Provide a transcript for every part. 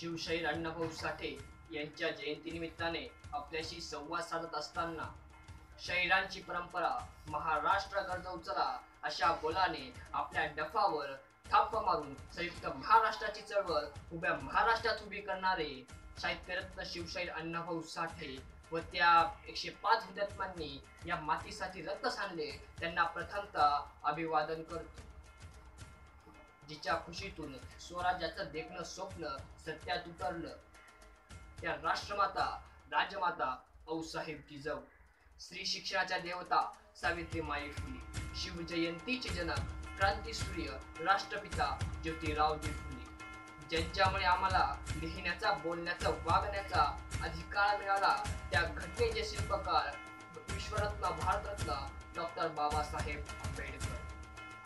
शिवशाहीर अण्णाभाऊ साठे यांच्या जयंतीनिमित्ताने आपल्याशी संवाद साधत असताना शहिरांची परंपरा महाराष्ट्र गरजव उचला अशा बोलाने आपल्या डफावर थाप मारून संयुक्त महाराष्ट्राची चळवळ उभ्या महाराष्ट्रात उभी करणारे साहित्यरत्न शिवशाहीर अण्णाभाऊ साठे व त्या एकशे पाच हुतात्म्यांनी या मातीसाठी रक्त सांडले त्यांना प्रथमतः अभिवादन करतो. जिच्या खुशीतून स्वराज्याचं देखणं स्वप्न सत्यात उतरलं. त्या राष्ट्रमाता राजमाता औसाहेब जिजाऊ स्त्री शिक्षणाच्या देवता सावित्री माई फुले शिवजयंतीचे जनक क्रांतीसूर्य राष्ट्रपिता ज्योतिरावजी फुले. ज्यांच्यामुळे आम्हाला लिहिण्याचा बोलण्याचा वागण्याचा अधिकार मिळाला त्या घटनेचे शिल्पकार विश्वरत्न भारतरत्न डॉक्टर बाबासाहेब आंबेडकर.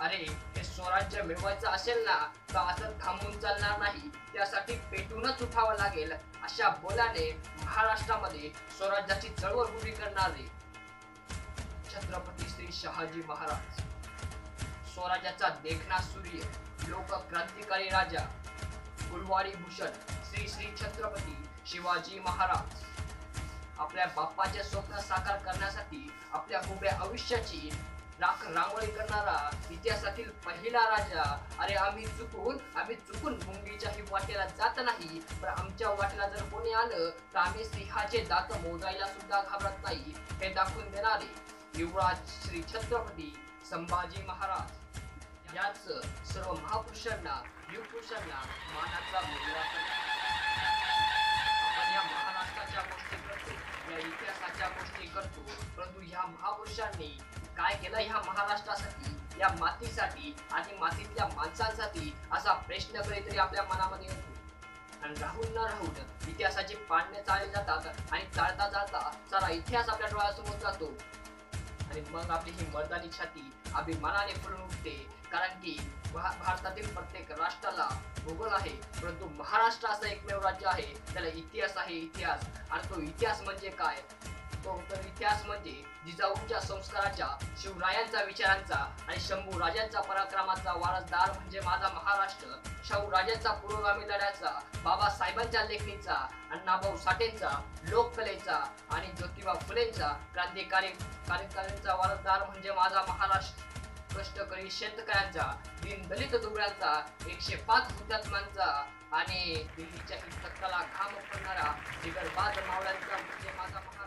अरे हे स्वराज्य मिळवायचं असेल ना तर असं थांबून चालणार नाही. त्यासाठी पेटूनच उठावं लागेल. अशा बोलाने महाराष्ट्रामध्ये स्वराज्याची चळवळ उभी करणारे छत्रपती श्री शहाजी महाराज. स्वराज्याचा देखणा सूर्य लोक क्रांतिकारी राजा गुरुवारी भूषण श्री श्री छत्रपती शिवाजी महाराज. आपल्या बाप्पाचे स्वप्न साकार करण्यासाठी आपल्या उभ्या आयुष्याची रांगोळी करणारा इतिहासातील पहिला राजा. अरे आम्ही चुकून आम्ही चुकून मुंगीच्याही वाटेला जात नाही. पण आमच्या वाटेला जर कोणी आलं तर आम्ही सिंहाचे दात मोजायला सुद्धा घाबरत नाही. हे दाखवून देणारे युवराज श्री छत्रपती संभाजी महाराज. याच सर्व महापुरुषांना युवपुरुषांना मानाचा मुलगा या महाराष्ट्राच्या ज्या गोष्टी करतो. परंतु ह्या महापुरुषांनी काय केलं? ह्या महाराष्ट्रासाठी या मातीसाठी आणि मातीतल्या माणसांसाठी असा प्रश्न कधीतरी आपल्या मनामध्ये येतो. आणि राहून न राहून इतिहासाचे पाडणे चाळले जातात आणि चालता चालता सारा इतिहास आपल्या डोळ्यासमोर जातो. आणि मग आपली ही मर्दानी छाती अभिमानाने फुलून उठते. कारण की भारतातील प्रत्येक राष्ट्राला भूगोल आहे परंतु महाराष्ट्र असं एकमेव राज्य आहे. त्याला इतिहास आहे इतिहास. आणि तो इतिहास म्हणजे काय? तो तर इतिहास म्हणजे जिजाऊंच्या संस्काराच्या शिवरायांचा विचारांचा आणि शंभू राजांचा पराक्रमाचा वारसदार म्हणजे माझा महाराष्ट्र. शाहू राजांचा पुरोगामी लढ्याचा बाबासाहेबांच्या लेखणीचा अण्णाभाऊ साठेंचा लोककलेचा आणि ज्योतिबा फुलेंचा क्रांतिकारी कार्यकाऱ्यांचा वारसदार म्हणजे माझा महाराष्ट्र. कष्टकरी शेतकऱ्यांचा दिन दलित दुबळ्यांचा एकशे पाच हुतात्म्यांचा आणि दिल्लीच्या हिंसकाला घाम करणारा जिगरबाज मावळ्यांचा म्हणजे माझा महाराष्ट्र.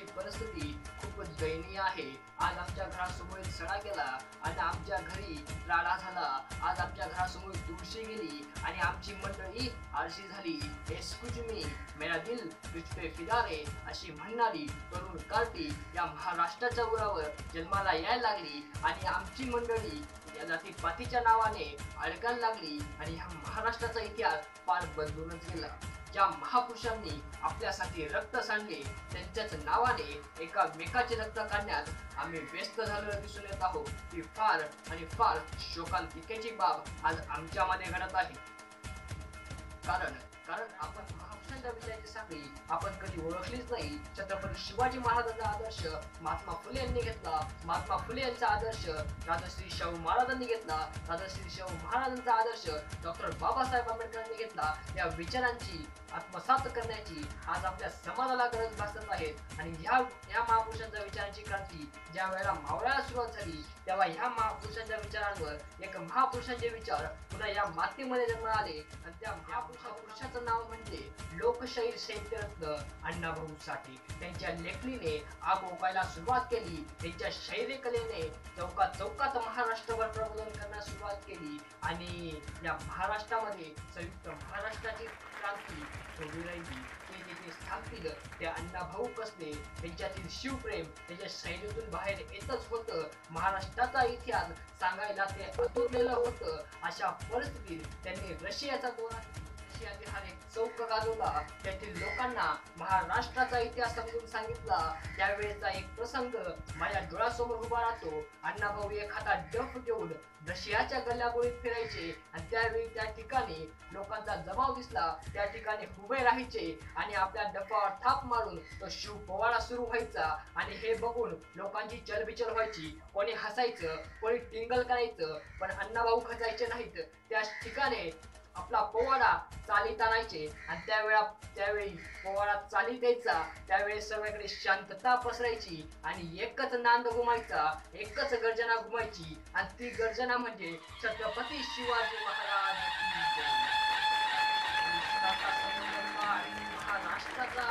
आमची परिस्थिती खूपच दयनीय आहे. आज आमच्या घरासमोर सडा गेला. आणि आमच्या घरी राडा झाला. आज आमच्या घरासमोर तुळशी गेली आणि आमची मंडळी आळशी झाली. एक्सक्यूज मी मेरा दिल तुझपे फिदारे अशी म्हणणारी तरुण कार्टी या महाराष्ट्राच्या उरावर जन्माला यायला लागली आणि आमची मंडळी या जातीपातीच्या नावाने अडकायला लागली आणि ह्या महाराष्ट्राचा इतिहास पार बदलूनच गेला. ज्या महापुरुषांनी आपल्यासाठी रक्त सांडले त्यांच्याच नावाने एकामेकाचे रक्त काढण्यात आम्ही व्यस्त झालेलो दिसून येत आहोत. ही फार आणि फार शोकांतिकेची बाब आज आमच्यामध्ये घडत आहे. कारण कारण आपण महापुरुषांच्या विजयाची साखळी आपण कधी ओळखलीच नाही. छत्रपती शिवाजी महाराजांचा आदर्श महात्मा फुले यांनी घेतला. महात्मा फुले यांचा आदर्श राजश्री शाहू महाराजांनी घेतला. राजश्री शाहू महाराजांचा आदर्श डॉक्टर बाबासाहेब आंबेडकरांनी घेतला. या विचारांची आत्मसात आज आपल्या समाजाला गरज भासत आहेत आणि ह्या या महापुरुषांच्या विचारांची क्रांती ज्या वेळेला मावळाला सुरुवात झाली तेव्हा ह्या महापुरुषांच्या विचारांवर एक महापुरुषांचे विचार पुन्हा या मातीमध्ये जन्म आले. आणि त्या महापुरुषापुरुषाचं नाव म्हणजे लोकशाहीर साहित्यरत्न अण्णाभाऊ साठे. त्यांच्या लेखणीने आग ओकायला सुरुवात केली. त्यांच्या शैली कलेने चौकात चौकात महाराष्ट्रभर प्रबोधन करण्यास सुरुवात केली. आणि या महाराष्ट्रामध्ये संयुक्त महाराष्ट्राची क्रांती सुरू राहिली. ते तिथे स्थापित ते अण्णाभाऊ कसले त्यांच्यातील शिवप्रेम त्यांच्या शैलीतून बाहेर येतच होतं. महाराष्ट्राचा इतिहास सांगायला ते अतुरलेलं होतं. अशा परिस्थितीत त्यांनी रशियाचा दोन रशियातील हा चौक त्यातील लोकांना महाराष्ट्राचा इतिहास समजून सांगितला. त्यावेळेचा एक प्रसंग माझ्या डोळ्यासमोर उभा राहतो. अण्णाभाऊ एक हातात डफ घेऊन रशियाच्या गल्ल्यागोळीत फिरायचे. आणि त्यावेळी त्या ठिकाणी लोकांचा जमाव दिसला. त्या ठिकाणी उभे राहायचे आणि आपल्या डफावर थाप मारून तो शिव पोवाडा सुरू व्हायचा. आणि हे बघून लोकांची चलबिचल व्हायची. कोणी हसायचं कोणी टिंगल करायचं पण अण्णाभाऊ खचायचे नाहीत. त्या ठिकाणी आपला पोवाडा चालीत आणायचे आणि त्यावेळा त्यावेळी पोवाडा चाली द्यायचा. त्यावेळी सगळीकडे शांतता पसरायची. आणि एकच नांद घुमायचा. एकच गर्जना घुमायची. आणि ती गर्जना म्हणजे छत्रपती शिवाजी महाराज महाराष्ट्राचा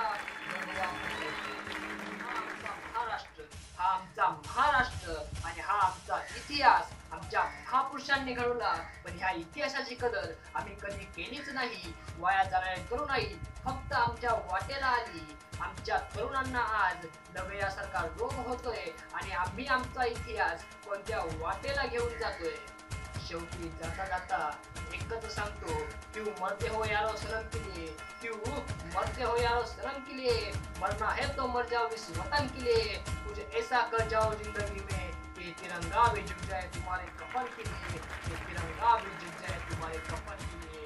हा महाराष्ट्र. हा आमचा महाराष्ट्र. आणि हा आमचा इतिहास. आमच्या महापुरुषांनी घडवला पण ह्या इतिहासाची कदर आम्ही कधी केलीच नाही. वाया जाणाऱ्या तरुणाई फक्त आमच्या वाटेला आली. आमच्या तरुणांना आज नव्यासारखा रोग होतोय आणि आम्ही आमचा इतिहास कोणत्या वाटेला घेऊन जातोय? शेवटी जाता जाता एकच सांगतो. क्यों मरते हो यारो शरम के लिए क्यों मरते हो यारो शरम के लिए मरना है तो मर जाओ इस वतन के लिए. कुछ ऐसा कर जाओ जिंदगी में. ये तिरंगा भी झुक जाए तुम्हारे कफन के लिए ये तिरंगा भी झुक जाए तुम्हारे कफन के लिए